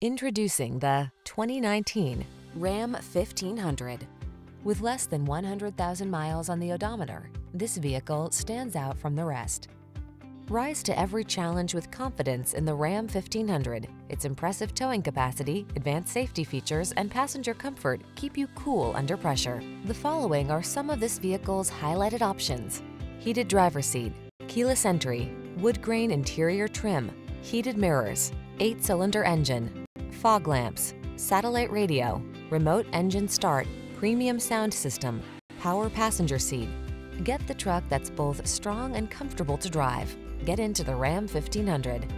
Introducing the 2019 Ram 1500. With less than 100,000 miles on the odometer, this vehicle stands out from the rest. Rise to every challenge with confidence in the Ram 1500. Its impressive towing capacity, advanced safety features, and passenger comfort keep you cool under pressure. The following are some of this vehicle's highlighted options. Heated driver seat, keyless entry, wood grain interior trim, heated mirrors, eight-cylinder engine, fog lamps, satellite radio, remote engine start, premium sound system, power passenger seat. Get the truck that's both strong and comfortable to drive. Get into the Ram 1500.